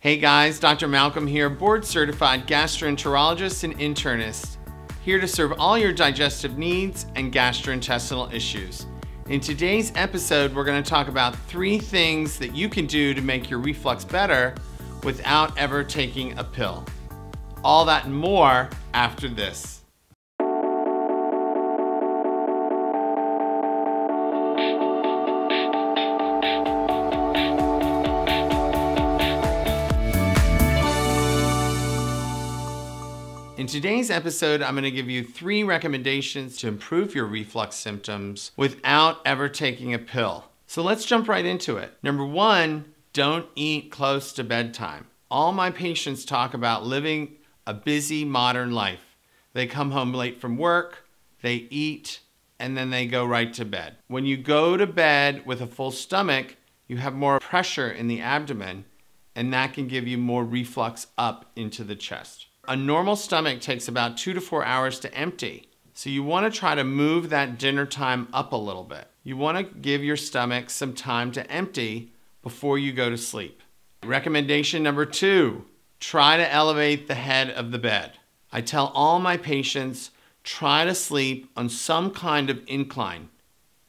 Hey guys, Dr. Malcolm here, board certified gastroenterologist and internist, here to serve all your digestive needs and gastrointestinal issues. In today's episode, we're going to talk about three things that you can do to make your reflux better without ever taking a pill. All that and more after this. In today's episode, I'm going to give you three recommendations to improve your reflux symptoms without ever taking a pill. So let's jump right into it. Number one, don't eat close to bedtime. All my patients talk about living a busy modern life. They come home late from work, they eat, and then they go right to bed. When you go to bed with a full stomach, you have more pressure in the abdomen, and that can give you more reflux up into the chest. A normal stomach takes about two to four hours to empty. So you want to try to move that dinner time up a little bit. You want to give your stomach some time to empty before you go to sleep. Recommendation number two, try to elevate the head of the bed. I tell all my patients, try to sleep on some kind of incline,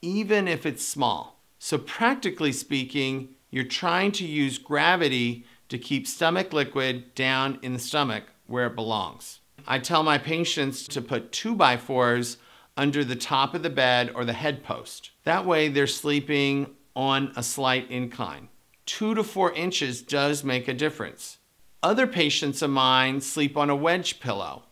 even if it's small. So practically speaking, you're trying to use gravity to keep stomach liquid down in the stomach where it belongs. I tell my patients to put two by fours under the top of the bed or the head post. That way they're sleeping on a slight incline. Two to four inches does make a difference. Other patients of mine sleep on a wedge pillow.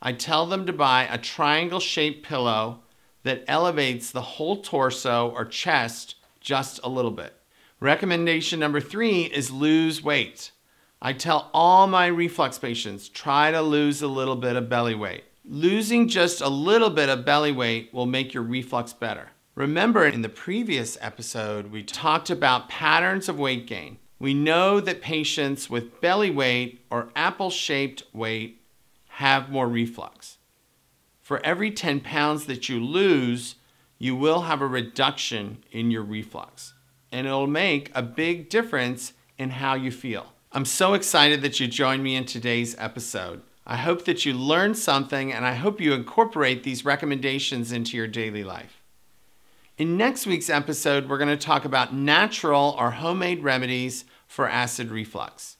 I tell them to buy a triangle shaped pillow that elevates the whole torso or chest just a little bit. Recommendation number three is lose weight. I tell all my reflux patients try to lose a little bit of belly weight. Losing just a little bit of belly weight will make your reflux better. Remember, in the previous episode, we talked about patterns of weight gain. We know that patients with belly weight or apple shaped weight have more reflux. For every 10 pounds that you lose, you will have a reduction in your reflux. And it'll make a big difference in how you feel. I'm so excited that you joined me in today's episode. I hope that you learned something and I hope you incorporate these recommendations into your daily life. In next week's episode, we're going to talk about natural or homemade remedies for acid reflux.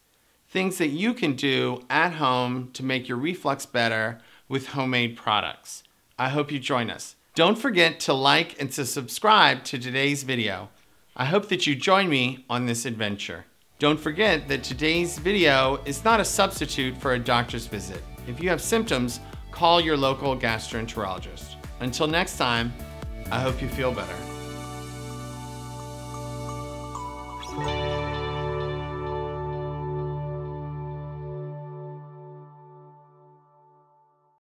Things that you can do at home to make your reflux better with homemade products. I hope you join us. Don't forget to like and to subscribe to today's video. I hope that you join me on this adventure. Don't forget that today's video is not a substitute for a doctor's visit. If you have symptoms, call your local gastroenterologist. Until next time, I hope you feel better.